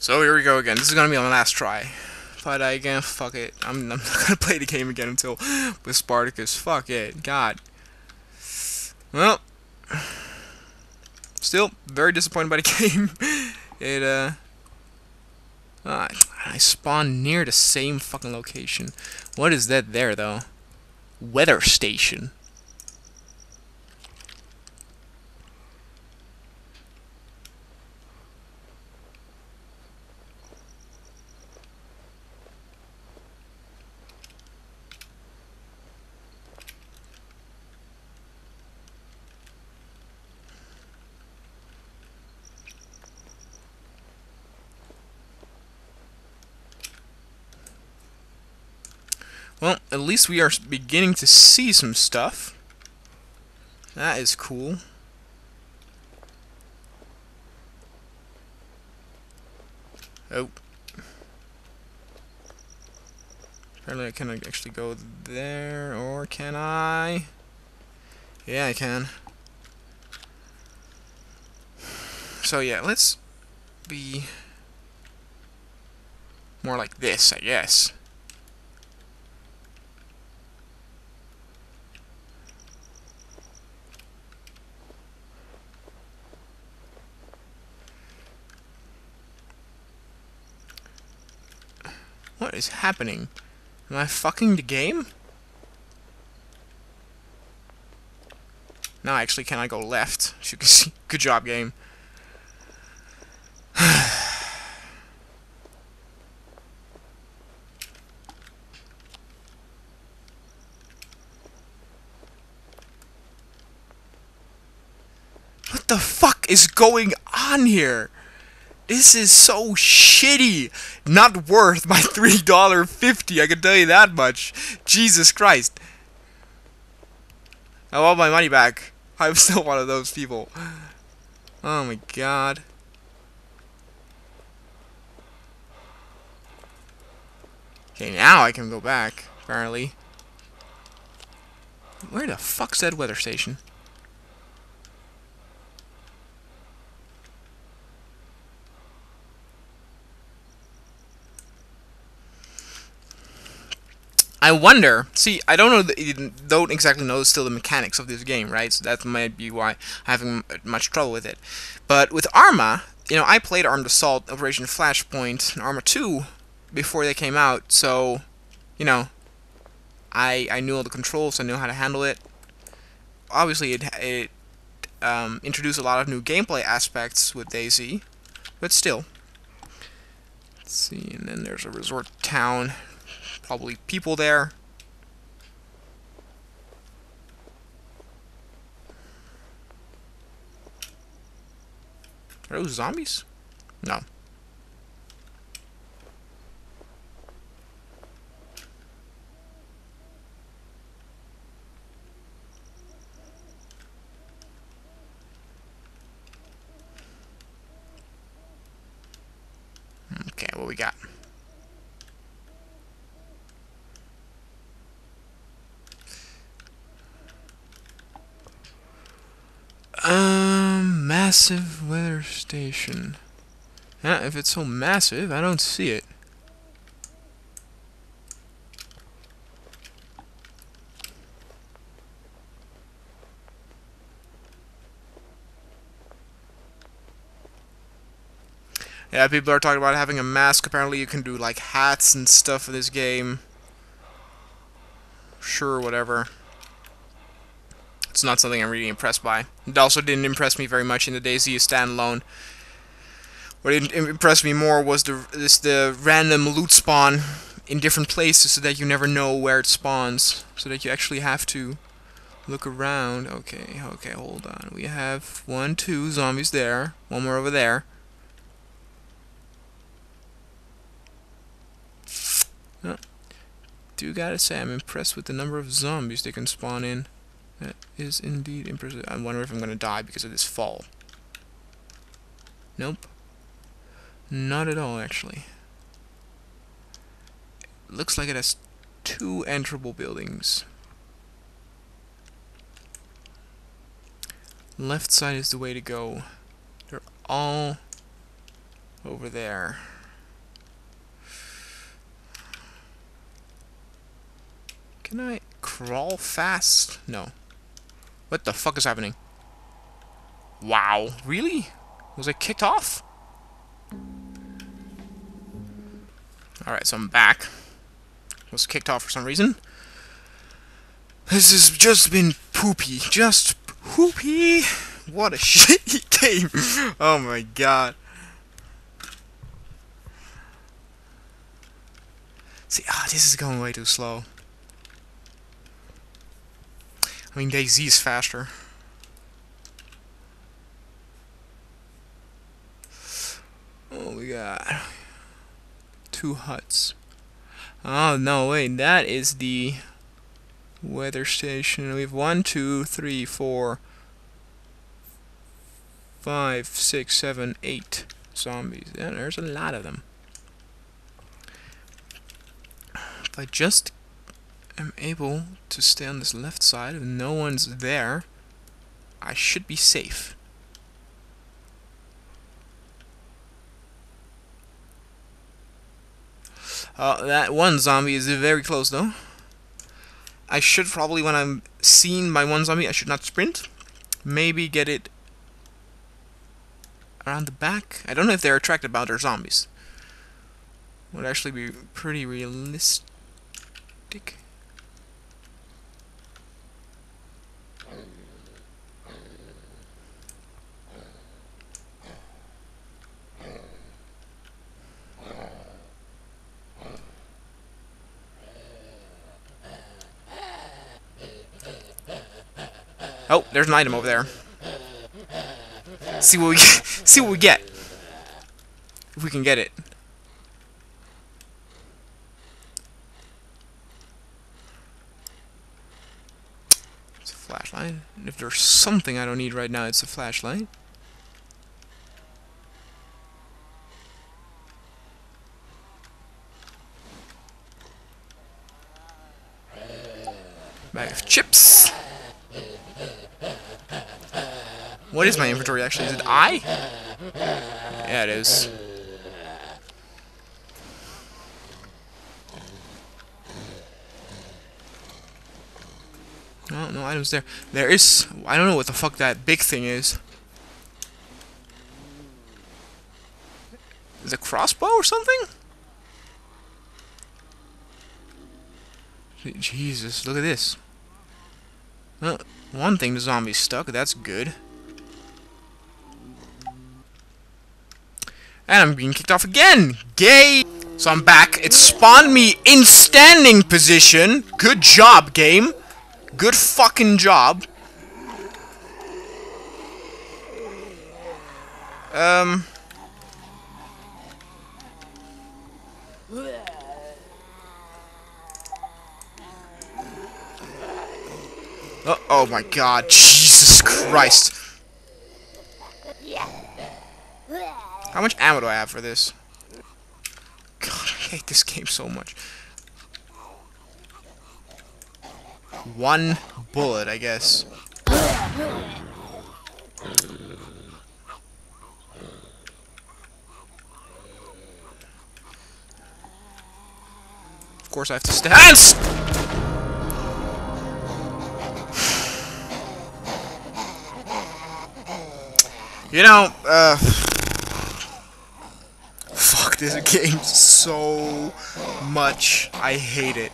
So here we go again. This is gonna be my last try. But I again, fuck it. I'm, I'm not gonna play the game again until with Spartacus. Fuck it. God. Well, still very disappointed by the game. it uh, uh, I spawned near the same fucking location. What is that there though? Weather station. Well, at least we are beginning to see some stuff. That is cool. Oh. Apparently I can actually go there, or can I? Yeah, I can. So yeah, let's be more like this, I guess. What is happening? Am I fucking the game? No, actually, can I go left? As you can see. Good job, game. what the fuck is going on here? This is so shitty. Not worth my $3.50, I can tell you that much. Jesus Christ. I want my money back. I'm still one of those people. Oh my god. Okay, now I can go back, apparently. Where the fuck's that weather station? I wonder. See, I don't know. Don't exactly know still the mechanics of this game, right? So that might be why I'm having much trouble with it. But with Arma, you know, I played Armed Assault, Operation Flashpoint, and Arma 2 before they came out. So, you know, I I knew all the controls. I knew how to handle it. Obviously, it it um, introduced a lot of new gameplay aspects with DayZ, but still. Let's see, and then there's a resort town probably people there. Are those zombies? No. Okay, what we got? Um, massive weather station. If it's so massive, I don't see it. Yeah, people are talking about having a mask. Apparently you can do, like, hats and stuff for this game. Sure, whatever. It's not something I'm really impressed by. It also didn't impress me very much in the DayZ standalone. What impressed me more was the this the random loot spawn in different places so that you never know where it spawns. So that you actually have to look around. Okay, okay, hold on. We have one, two zombies there. One more over there. Do gotta say, I'm impressed with the number of zombies they can spawn in. That is indeed impressive. I wonder if I'm going to die because of this fall. Nope. Not at all, actually. looks like it has two enterable buildings. Left side is the way to go. They're all over there. Can I crawl fast? No. What the fuck is happening? Wow, really? Was I kicked off? Alright, so I'm back. Was kicked off for some reason. This has just been poopy. Just poopy. What a shitty game. Oh my god. See, ah, this is going way too slow. I mean, DayZ is faster. Oh, we got two huts. Oh, no, wait, that is the weather station. We have one, two, three, four, five, six, seven, eight zombies. Yeah, there's a lot of them. If I just am able to stay on this left side and no one's there, I should be safe. Uh, that one zombie is very close though. I should probably, when I'm seen by one zombie, I should not sprint. Maybe get it around the back. I don't know if they're attracted by other zombies. Would actually be pretty realistic. Oh, there's an item over there. See what we get. see what we get. If we can get it. It's a flashlight. If there's something I don't need right now, it's a flashlight. What is my inventory actually? Is it I? Yeah, it is. Oh, no items there. There is... I don't know what the fuck that big thing is. Is it a crossbow or something? Jesus, look at this. Well, one thing the zombie's stuck, that's good. And I'm being kicked off again! Gay! So I'm back. It spawned me in standing position. Good job, game. Good fucking job. Um... Oh, oh my god, Jesus Christ. How much ammo do I have for this? God, I hate this game so much. One bullet, I guess. Of course I have to stand. You know, uh this game so much. I hate it.